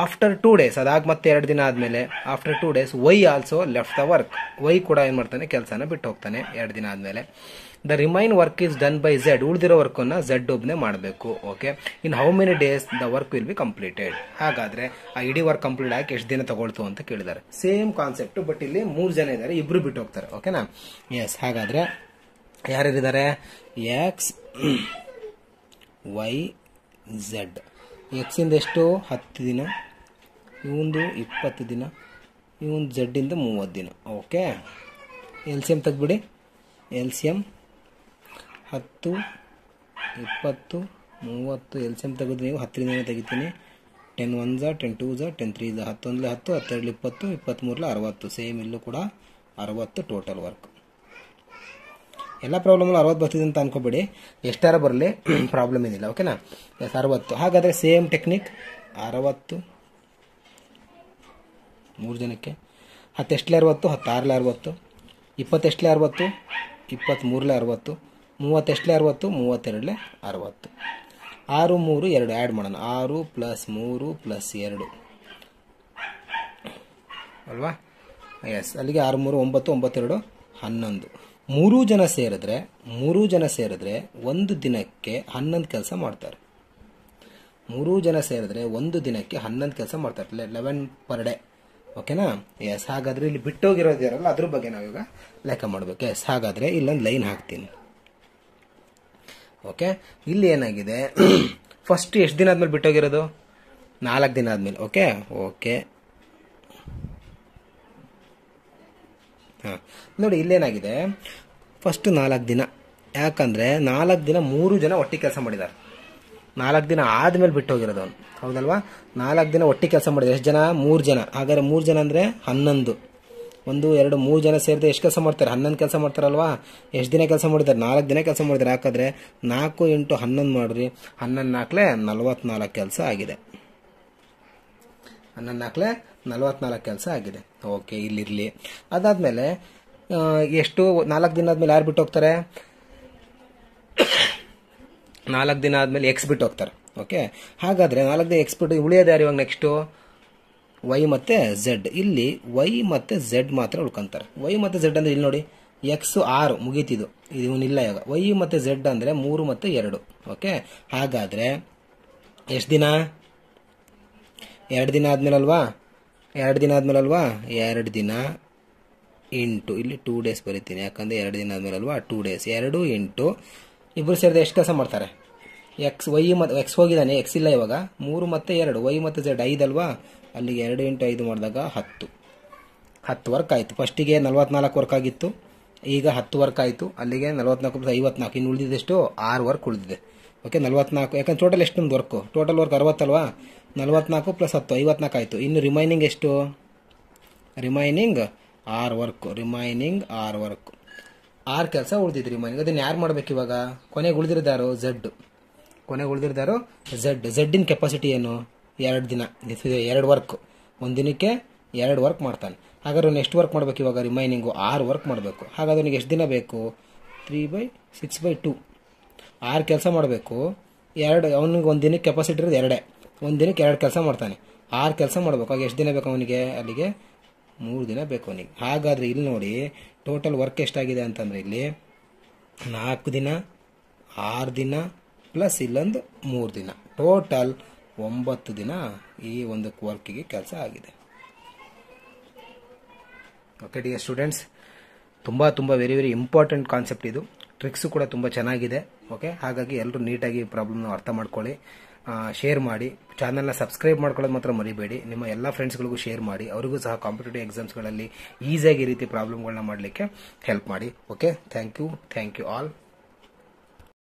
ಆಫ್ಟರ್ ಟೂ ಡೇಸ್ ಅದಾಗ ಮತ್ತೆ ಎರಡು ದಿನ ಆದ್ಮೇಲೆ after two days Y also left the work Y ಕೂಡ ಏನ್ ಮಾಡ್ತಾನೆ, ಕೆಲಸನ ಬಿಟ್ಟು ಹೋಗ್ತಾನೆ ಎರಡು ದಿನ ಆದ್ಮೇಲೆ. The remain work is done by Z ಉಳಿದಿರೋ ವರ್ಕನ್ನು ಝೆಡ್ ಒಬ್ಬನೇ ಮಾಡಬೇಕು. Okay in how many days the work will be completed ಹಾಗಾದ್ರೆ ಆ ಇಡೀ ವರ್ಕ್ ಕಂಪ್ಲೀಟ್ ಆಗಿ ಎಷ್ಟು ದಿನ ತಗೊಳ್ತು ಅಂತ ಕೇಳಿದ್ದಾರೆ ಸೇಮ್ ಕಾನ್ಸೆಪ್ಟ್ ಬಟ್ ಇಲ್ಲಿ ಮೂರು ಜನ ಇದ್ದಾರೆ ಇಬ್ರು ಬಿಟ್ಟು ಹೋಗ್ತಾರೆ. ಓಕೆನಾ ಎಸ್ ಹಾಗಾದ್ರೆ ಯಾರ್ಯಾರಿದ್ದಾರೆ ಎಕ್ಸ್ ವೈ ಝೆಡ್ ಎಕ್ಸಿಂದ ಎಷ್ಟು? ಹತ್ತು ದಿನ. ಇವೊಂದು ಇಪ್ಪತ್ತು ದಿನ. ಝೆಡ್ ಇಂದ ಮೂವತ್ತು ದಿನ. ಓಕೆ ಎಲ್ ಸಿ ಎಂ ತೆಗ್ಬಿಡಿ ಎಲ್ ಸಿ ಎಂ ಹತ್ತು ಇಪ್ಪತ್ತು, ಮೂವತ್ತು, ಎಲ್ ಸಿ ಎಂ ತೆಗೆದು ನೀವು ಹತ್ತರಿಂದ ತೆಗಿತೀನಿ. Ten one ten two ten three ಹತ್ತೊಂದಲೆ ಹತ್ತು ಹತ್ತೆರಡು ಇಪ್ಪತ್ತು ಇಪ್ಪತ್ತ್ಮೂರಲ್ಲಿ ಅರವತ್ತು. ಸೇಮ್ ಇಲ್ಲೂ ಕೂಡ ಅರವತ್ತು ಟೋಟಲ್ ವರ್ಕ್ ಎಲ್ಲ ಪ್ರಾಬ್ಲಮ್ ಅರವತ್ತು ಬರ್ತಿದೆ ಅಂತ ಅನ್ಕೋಬೇಡಿ. ಎಷ್ಟಾರ ಬರಲಿ? ಪ್ರಾಬ್ಲಮ್ ಏನಿಲ್ಲ ಓಕೆನಾ ಎಸ್ ಅರವತ್ತು. ಹಾಗಾದರೆ ಸೇಮ್ ಟೆಕ್ನಿಕ್ ಅರವತ್ತು, ಮೂರು ಜನಕ್ಕೆ. ಹತ್ತೆಷ್ಟಲೇ ಅರವತ್ತು, ಹತ್ತಾರಲೆ ಅರವತ್ತು ಇಪ್ಪತ್ತೆಷ್ಟಲೇ ಅರವತ್ತು ಇಪ್ಪತ್ತ್ಮೂರಲೆ ಅರವತ್ತು ಮೂವತ್ತೆಷ್ಟಲೇ ಅರವತ್ತು, ಮೂವತ್ತೆರಡಲೆ ಅರವತ್ತು. ಆರು, ಮೂರು, ಎರಡು ಆ್ಯಡ್ ಮಾಡೋಣ. ಆರು ಪ್ಲಸ್ ಮೂರು ಪ್ಲಸ್ ಎರಡು. ಅಲ್ವಾ? ಎಸ್ ಅಲ್ಲಿಗೆ ಆರು, ಮೂರು, ಒಂಬತ್ತು, ಒಂಬತ್ತೆರಡು, ಹನ್ನೊಂದು. ಮೂರೂ ಜನ ಸೇರಿದ್ರೆ, ಮೂರೂ ಜನ ಸೇರಿದ್ರೆ ಒಂದು ದಿನಕ್ಕೆ ಹನ್ನೊಂದು ಕೆಲಸ ಮಾಡ್ತಾರೆ. ಮೂರೂ ಜನ ಸೇರಿದ್ರೆ ಒಂದು ದಿನಕ್ಕೆ ಹನ್ನೊಂದು ಕೆಲಸ ಮಾಡ್ತಾರೆ. Eleven per day. ಓಕೆನಾ? ಎಸ್ ಹಾಗಾದರೆ ಇಲ್ಲಿ ಬಿಟ್ಟೋಗಿರೋದಿರಲ್ಲ ಅದ್ರ ಬಗ್ಗೆ ನಾವೀಗ ಲೆಕ್ಕ ಮಾಡಬೇಕು. ಎಸ್ ಹಾಗಾದರೆ ಇಲ್ಲೊಂದು ಲೈನ್ ಹಾಕ್ತೀನಿ. ಓಕೆ ಇಲ್ಲಿ ಏನಾಗಿದೆ? ಫಸ್ಟ್ ಎಷ್ಟು ದಿನ ಆದ್ಮೇಲೆ ಬಿಟ್ಟೋಗಿರೋದು? ನಾಲ್ಕು ದಿನ ಆದ್ಮೇಲೆ ಓಕೆ ಓಕೆ ಹಾಂ. ನೋಡಿ ಇಲ್ಲೇನಾಗಿದೆ ಫಸ್ಟ್ ನಾಲ್ಕು ದಿನ. ಯಾಕಂದರೆ ನಾಲ್ಕು ದಿನ ಮೂರು ಜನ ಒಟ್ಟಿಗೆ ಕೆಲಸ ಮಾಡಿದ್ದಾರೆ ನಾಲ್ಕು ದಿನ ಆದಮೇಲೆ ಬಿಟ್ಟು ಹೋಗಿರೋದು ಅವನು. ಹೌದಲ್ವಾ? ನಾಲ್ಕು ದಿನ ಒಟ್ಟಿಗೆ ಕೆಲಸ ಮಾಡಿದ್ರು. ಎಷ್ಟು ಜನ? ಮೂರು ಜನ. ಹಾಗಾದ್ರೆ ಮೂರು ಜನ ಅಂದರೆ ಹನ್ನೊಂದು. ಒಂದು, ಎರಡು, ಮೂರು ಜನ ಸೇರಿದ್ರೆ ಎಷ್ಟು ಕೆಲಸ ಮಾಡ್ತಾರೆ? ಹನ್ನೊಂದು ಕೆಲಸ ಮಾಡ್ತಾರಲ್ವಾ? ಎಷ್ಟು ದಿನ ಕೆಲಸ ಮಾಡಿದ್ದಾರೆ? ನಾಲ್ಕು ದಿನ ಕೆಲಸ ಮಾಡಿದ್ದಾರೆ. ಯಾಕಂದರೆ ನಾಲ್ಕು ಇಂಟು ಹನ್ನೊಂದು ಮಾಡ್ರಿ. ಹನ್ನೊಂದು ನಾಲ್ಕಲೆ ನಲ್ವತ್ನಾಲ್ಕು ಕೆಲಸ ಆಗಿದೆ. ಹನ್ನೊಂದು ನಾಲ್ಕಲೆ ನಲ್ವತ್ನಾಲ್ಕು ಕೆಲಸ ಆಗಿದೆ. ಓಕೆ, ಇಲ್ಲಿರಲಿ. ಅದಾದಮೇಲೆ ಎಷ್ಟು, ನಾಲ್ಕು ದಿನ ಆದಮೇಲೆ ಯಾರು ಬಿಟ್ಟು ಹೋಗ್ತಾರೆ? ನಾಲ್ಕು ದಿನ ಆದಮೇಲೆ ಎಕ್ಸ್ ಬಿಟ್ಟು ಹೋಗ್ತಾರೆ. ಓಕೆ? ಹಾಗಾದರೆ ನಾಲ್ಕು ದಿನ ಎಕ್ಸ್ ಬಿಟ್ಟು ಉಳಿಯೋದು ಇವಾಗ ನೆಕ್ಸ್ಟು ವೈ ಮತ್ತೆ ಝೆಡ್. ಇಲ್ಲಿ ವೈ ಮತ್ತು ಝೆಡ್ ಮಾತ್ರ ಉಳ್ಕೊಂತಾರೆ. ವೈ ಮತ್ತೆ ಝೆಡ್ ಅಂದರೆ ಇಲ್ಲಿ ನೋಡಿ ಎಕ್ಸ್ ಆರು ಮುಗೀತಿದು. ಇವನಿಲ್ಲ ಇವಾಗ. ವೈ ಮತ್ತೆ ಝೆಡ್ ಅಂದರೆ ಮೂರು ಮತ್ತು ಎರಡು. ಓಕೆ ಹಾಗಾದರೆ ಎಷ್ಟು ದಿನ? ಎರಡು ದಿನ ಆದಮೇಲೆ ಅಲ್ವಾ ಎರಡು ದಿನ ಆದಮೇಲೆ ಅಲ್ವಾ ಎರಡು ದಿನ ಇಂಟು ಇಲ್ಲಿ ಟೂ ಡೇಸ್ ಬರೀತೀನಿ. ಯಾಕಂದರೆ ಎರಡು ದಿನ ಆದಮೇಲೆ ಅಲ್ವಾ ಟೂ ಡೇಸ್ ಎರಡು ಇಂಟು ಇಬ್ಬರು ಸೇರಿದ ಎಷ್ಟು ಕೆಲಸ ಮಾಡ್ತಾರೆ? ಎಕ್ಸ್ ವೈ ಮತ್ತು ಎಕ್ಸ್ ಹೋಗಿದ್ದಾನೆ ಎಕ್ಸ್ ಇಲ್ಲ ಇವಾಗ. ಮೂರು ಮತ್ತೆ ಎರಡು. ವೈ ಮತ್ತು ಝೆಡ್ ಐದಲ್ವಾ ಅಲ್ಲಿಗೆ ಎರಡು ಇಂಟು ಐದು ಮಾಡಿದಾಗ ಹತ್ತು. ಹತ್ತು ವರ್ಕ್ ಆಯಿತು. ಫಸ್ಟಿಗೆ ನಲ್ವತ್ನಾಲ್ಕು ವರ್ಕ್ ಆಗಿತ್ತು. ಈಗ ಹತ್ತು ವರ್ಕ್ ಆಯಿತು. ಅಲ್ಲಿಗೆ ನಲ್ವತ್ನಾಲ್ಕು ಪ್ಲಸ್ ಐವತ್ನಾಲ್ಕು. ಇನ್ನು ಉಳಿದಿದ್ದೆಷ್ಟು? ಆರು ವರ್ಕ್ ಉಳಿದಿದೆ. ಓಕೆ ನಲ್ವತ್ನಾಲ್ಕು. ಯಾಕಂದ್ರೆ ಟೋಟಲ್ ಎಷ್ಟು ನಮ್ದು ವರ್ಕು ಟೋಟಲ್ ವರ್ಕ್ ಅರವತ್ತಲ್ವಾ ನಲ್ವತ್ನಾಲ್ಕು ಪ್ಲಸ್ ಹತ್ತು, ಐವತ್ನಾಲ್ಕು ಆಯಿತು. ಇನ್ನು ರಿಮೈನಿಂಗ್ ಎಷ್ಟು? ರಿಮೈನಿಂಗ್ ಆರು ವರ್ಕು ರಿಮೈನಿಂಗ್ ಆರು ವರ್ಕು ಆರು ಕೆಲಸ ಉಳಿದಿದ್ದು ರಿಮೈನಿಂಗ್ ಅದನ್ನು ಯಾರು ಮಾಡ್ಬೇಕು ಇವಾಗ? ಕೊನೆಗೆ ಉಳಿದಿರೋದಾರು ಝಡ್ ಕೊನೆಗೆ ಉಳಿದಿರೋದಾರು ಝಡ್ ಝಡ್ಡಿನ ಕೆಪಾಸಿಟಿ ಏನು? ಎರಡು ದಿನ. ಎರಡು ವರ್ಕ್ ಒಂದು ದಿನಕ್ಕೆ ಎರಡು ವರ್ಕ್ ಮಾಡ್ತಾನೆ. ಹಾಗಾದ್ರೆ ಅವ್ನು ಎಷ್ಟು ವರ್ಕ್ ಮಾಡಬೇಕು ಇವಾಗ ರಿಮೈನಿಂಗು ಆರು ವರ್ಕ್ ಮಾಡಬೇಕು. ಹಾಗಾದ್ರೆ ಅವನಿಗೆ ಎಷ್ಟು ದಿನ ಬೇಕು? Three by six by two ಆರು ಕೆಲಸ ಮಾಡಬೇಕು. ಎರಡು, ಅವನಿಗೆ ಒಂದು ದಿನಕ್ಕೆ ಕೆಪಾಸಿಟಿ ಇರೋದು ಎರಡೇ. ಒಂದು ದಿನಕ್ಕೆ ಎರಡು ಕೆಲಸ ಮಾಡ್ತಾನೆ. ಆರು ಕೆಲಸ ಮಾಡಬೇಕು. ಆಗ ಎಷ್ಟು ದಿನ ಬೇಕು ಅವನಿಗೆ? ಅಲ್ಲಿಗೆ ಮೂರು ದಿನ ಬೇಕು ಅವನಿಗೆ. ಹಾಗಾದರೆ ಇಲ್ಲಿ ನೋಡಿ ಟೋಟಲ್ ವರ್ಕ್ ಎಷ್ಟಾಗಿದೆ ಅಂತಂದರೆ ಇಲ್ಲಿ ನಾಲ್ಕು ದಿನ, ಆರು ದಿನ ಪ್ಲಸ್ ಇಲ್ಲೊಂದು ಮೂರು ದಿನ. ಟೋಟಲ್ ಒಂಬತ್ತು ದಿನ ಈ ಒಂದು ವರ್ಕಿಗೆ ಕೆಲಸ ಆಗಿದೆ. ಓಕೆ ಡಿಯರ್ ಸ್ಟೂಡೆಂಟ್ಸ್ ತುಂಬ ತುಂಬ ವೆರಿ ವೆರಿ ಇಂಪಾರ್ಟೆಂಟ್ ಕಾನ್ಸೆಪ್ಟ್ ಇದು. ಟ್ರಿಕ್ಸು ಕೂಡ ತುಂಬ ಚೆನ್ನಾಗಿದೆ. ಓಕೆ ಹಾಗಾಗಿ ಎಲ್ಲರೂ ನೀಟಾಗಿ ಪ್ರಾಬ್ಲಮ್ನ ಅರ್ಥ ಮಾಡ್ಕೊಳ್ಳಿ. ಶೇರ್ ಮಾಡಿ. ಚಾನಲ್ನ ಸಬ್ಸ್ಕ್ರೈಬ್ ಮಾಡ್ಕೊಳ್ಳೋದು ಮಾತ್ರ ಮರಿಬೇಡಿ. ನಿಮ್ಮ ಎಲ್ಲ ಫ್ರೆಂಡ್ಸ್ಗಳಿಗೂ ಶೇರ್ ಮಾಡಿ. ಅವರಿಗೂ ಸಹ ಕಾಂಪಿಟೇಟಿವ್ ಎಕ್ಸಾಮ್ಸ್ಗಳಲ್ಲಿ ಈಸಿಯಾಗಿ ಈ ರೀತಿ ಪ್ರಾಬ್ಲಮ್ಗಳನ್ನ ಮಾಡಲಿಕ್ಕೆ ಹೆಲ್ಪ್ ಮಾಡಿ. Okay thank you thank you all